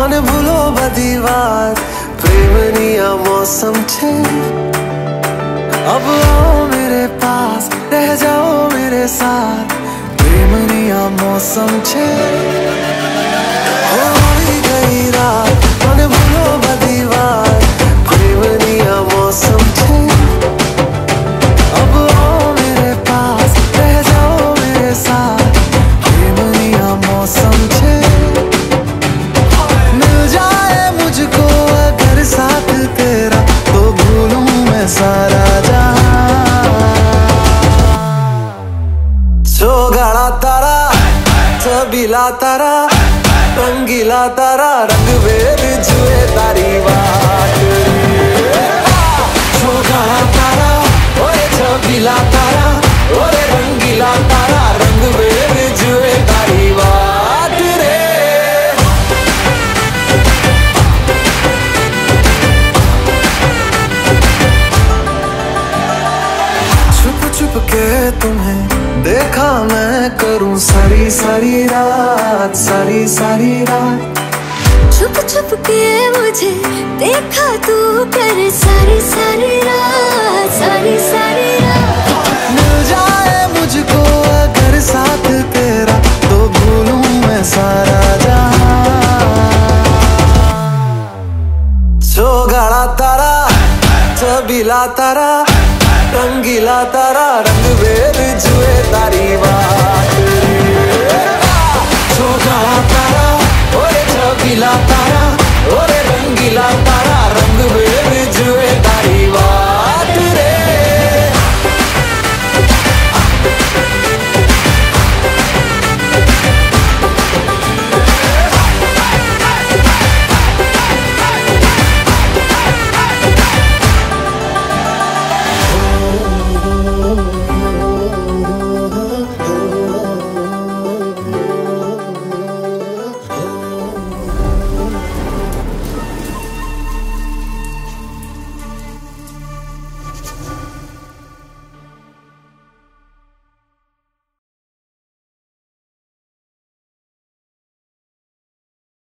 અનભૂલો બધી વાત પ્રેમની આ મોસમ છે અબ આઓ મેરે પાસ રહ જાઓ મેરે સાથ પ્રેમની આ મોસમ છે मैं सारा गाड़ा तारा छबीला तारा रंगीला तारा रंग वेद जुए तारी बात के तुम्हें देखा मैं करूँ सारी सारी रात सारी सारी रात। छुप छुप के मुझे देखा तू कर सारी सारी रात सारी सारी रात। मिल जाए मुझको अगर साथ तेरा तो भूलूं मैं सारा जहाँ सो गाड़ा तारा छबीला तारा रंगीला तारा रंग वेर जुए तारी बात छोटा तारा और छोगीला तारा